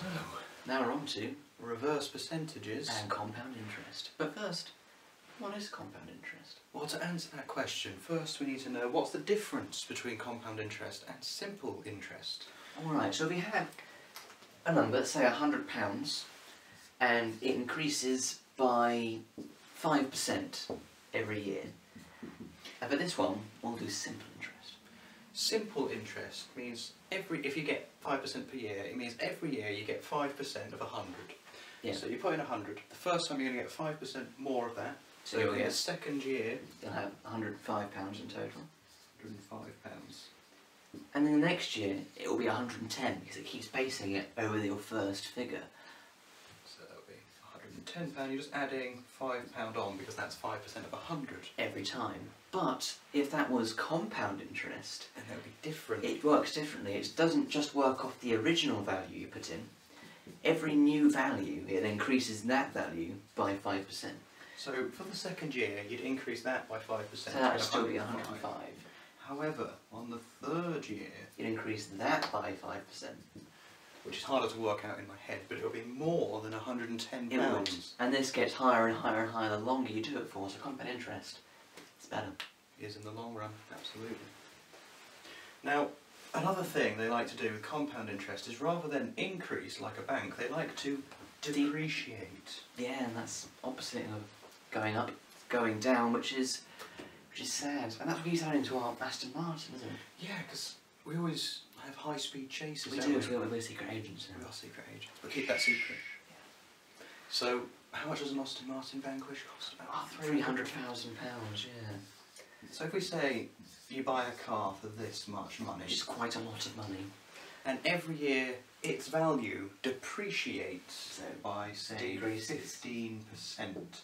So, Now we're on to reverse percentages. and compound interest. But first, what is compound interest? Well, to answer that question, first we need to know what's the difference between compound interest and simple interest. Alright, so if we have a number, say £100, and it increases by 5% every year. Uh, and for this one, we'll do simple. Simple interest means every if you get five percent per year, it means every year you get five percent of a hundred. Yeah. So you put in a hundred. The first time you're going to get five percent more of that. So you'll in the second year, you'll have £105 in total. hundred and five pounds. And then the next year, it will be 110 because it keeps basing it over your first figure. So that'll be hundred and ten pound. You're just adding five pound on because that's five percent of a hundred, every time. But if that was compound interest, and that would be different. it works differently. It doesn't just work off the original value you put in. Every new value, it increases that value by 5%. So for the second year, you'd increase that by 5%. So percent. that would still be 105. However, on the third year, You'd increase that by 5%. Which is harder to work out in my head, but it'll be more than 110 It would. pounds. And this gets higher and higher and higher the longer you do it for, so compound interest, it's better. Is in the long run, absolutely. Now, another thing they like to do with compound interest is rather than increase like a bank, they like to De- depreciate. Yeah, and that's opposite of going up, going down, which is which is sad. And that's what we used to into our Aston Martin, isn't it? Yeah, because we always high speed chases. We do, we? we're, we're secret agents We now. are secret agents, but keep that secret. So, how much does an Aston Martin Vanquish cost? About Oh, three hundred thousand pounds, yeah. So if we say you buy a car for this much money, Which is quite a lot of money. and every year its value depreciates So, by say increases. fifteen percent.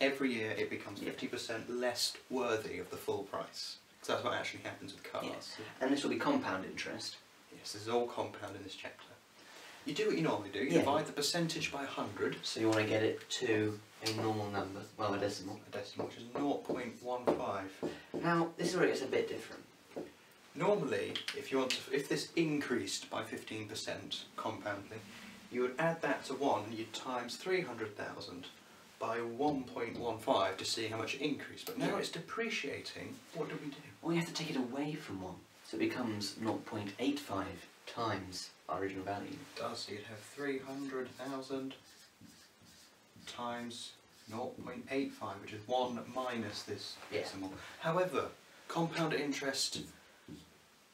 Every year it becomes fifty percent less worthy of the full price. So that's what actually happens with cars. Yes. And this will be compound interest. Yes, this is all compound in this chapter. You do what you normally do. You Yeah. divide the percentage by hundred, So you want to get it to a normal number, well, a decimal. a decimal which is 0.15. Now, this is where it gets a bit different. Normally, if you want to, if this increased by 15% compoundly, you would add that to 1 and you'd times 300,000 by 1.15 to see how much it increased. But now it's depreciating, what do we do? Well, you have to take it away from 1. So it becomes 0.85 times our original value. It does, so you'd have 300,000 times 0.85, which is 1 minus this Yeah. decimal. However, compound interest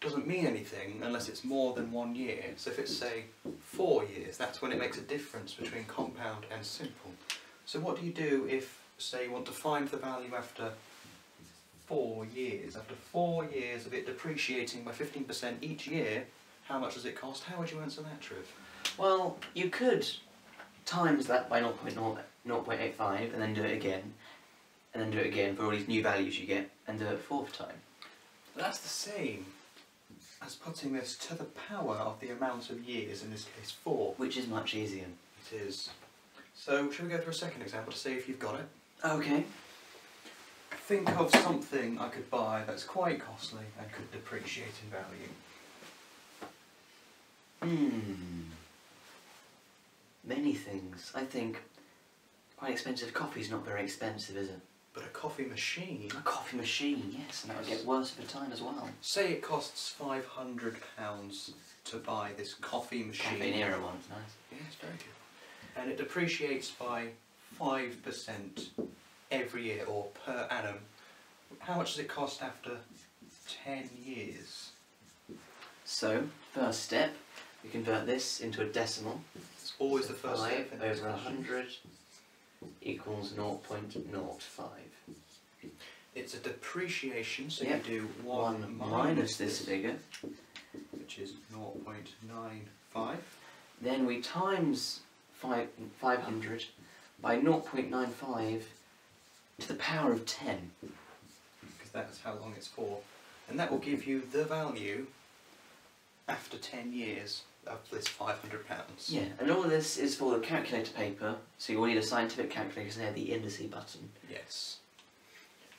doesn't mean anything unless it's more than one year. So if it's, say, four years, that's when it makes a difference between compound and simple. So what do you do if, say, you want to find the value after four years? After four years of it depreciating by 15% each year, how much does it cost? How would you answer that, Triv? Well, you could times that by 0.0 0.85 and then do it again, and then do it again for all these new values you get, and do it a fourth time. That's the same as putting this to the power of the amount of years, in this case four. Which is much easier. It is. So, shall we go through a second example to see if you've got it? Okay. Think of something I could buy that's quite costly and could depreciate in value. Hmm. Many things. I think quite expensive coffee's not very expensive, is it? But a coffee machine, A coffee machine, yes, and that would get worse over time as well. say it costs £500 to buy this coffee machine. Cafe one's nice. Yes, very good. And it depreciates by 5% every year or per annum. How much does it cost after 10 years? So, first step, we convert this into a decimal. It's always the first Five step. in over expression. 100 equals 0.05. It's a depreciation, so Yep. you do 1, 1 minus this figure, which is 0.95. then we times five, 500 by 0.95 to the power of 10. because that's how long it's for. And that will give you the value after 10 years of this £500. Yeah, and all of this is for the calculator paper, so you'll need a scientific calculator there, the indice button. Yes.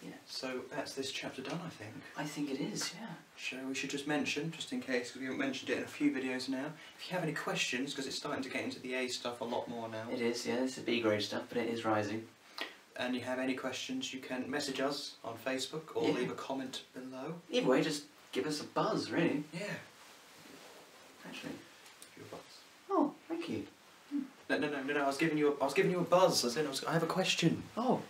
Yeah. So that's this chapter done, I think. I think it is, yeah. Shall we should just mention, just in case, because we haven't mentioned it in a few videos now. If you have any questions, because it's starting to get into the A stuff a lot more now, It is, yeah, it's the B grade stuff, but it is rising. And you have any questions, you can message us on Facebook or Yeah. leave a comment below. Either way, just give us a buzz, really. Yeah. Actually. Your buzz. Oh, thank you. No, no, no, no, no. I was giving you. A, I was giving you a buzz. I said I, was, I have a question. Oh,